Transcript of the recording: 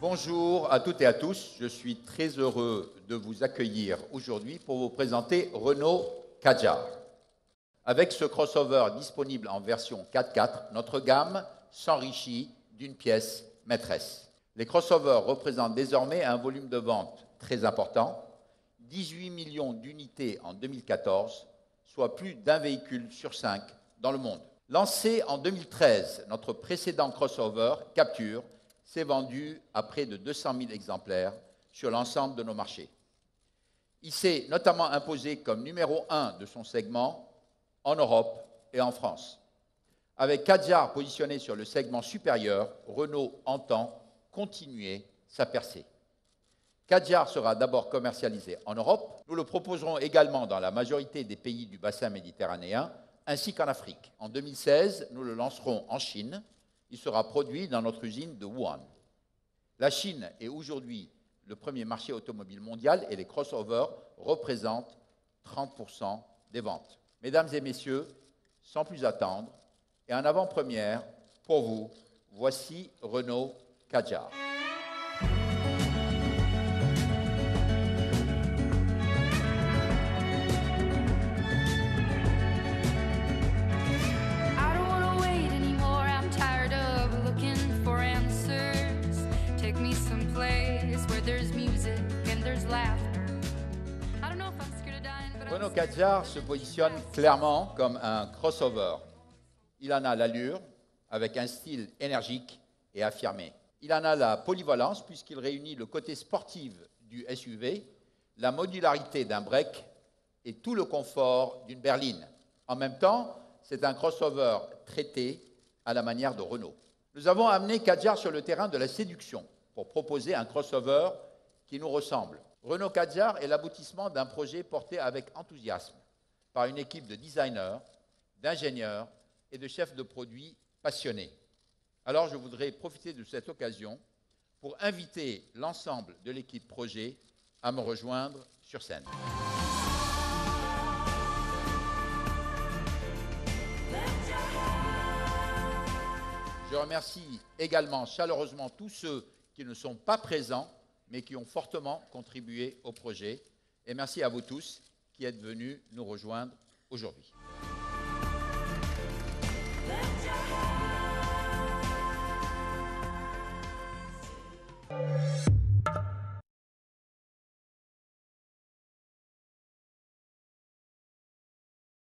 Bonjour à toutes et à tous, je suis très heureux de vous accueillir aujourd'hui pour vous présenter Renault Kadjar. Avec ce crossover disponible en version 4x4, notre gamme s'enrichit d'une pièce maîtresse. Les crossovers représentent désormais un volume de vente très important, 18 millions d'unités en 2014, soit plus d'un véhicule sur cinq dans le monde. Lancé en 2013, notre précédent crossover, Capture, s'est vendu à près de 200 000 exemplaires sur l'ensemble de nos marchés. Il s'est notamment imposé comme numéro un de son segment en Europe et en France. Avec Kadjar positionné sur le segment supérieur, Renault entend continuer sa percée. Kadjar sera d'abord commercialisé en Europe. Nous le proposerons également dans la majorité des pays du bassin méditerranéen, ainsi qu'en Afrique. En 2016, nous le lancerons en Chine. Il sera produit dans notre usine de Wuhan. La Chine est aujourd'hui le premier marché automobile mondial et les crossovers représentent 30% des ventes. Mesdames et messieurs, sans plus attendre, et en avant-première, pour vous, voici Renault Kadjar. Music and there's laughter. I don't know if I'm scared of dying, but Renault I'm Kadjar se positionne clairement comme un crossover. Il en a l'allure, avec un style énergique et affirmé. Il en a la polyvalence, puisqu'il réunit le côté sportif du SUV, la modularité d'un break et tout le confort d'une berline. En même temps, c'est un crossover traité à la manière de Renault. Nous avons amené Kadjar sur le terrain de la séduction pour proposer un crossover qui nous ressemble. Renault Kadjar est l'aboutissement d'un projet porté avec enthousiasme par une équipe de designers, d'ingénieurs et de chefs de produits passionnés. Alors je voudrais profiter de cette occasion pour inviter l'ensemble de l'équipe projet à me rejoindre sur scène. Je remercie également chaleureusement tous ceux qui ne sont pas présents, mais qui ont fortement contribué au projet. Et merci à vous tous qui êtes venus nous rejoindre aujourd'hui.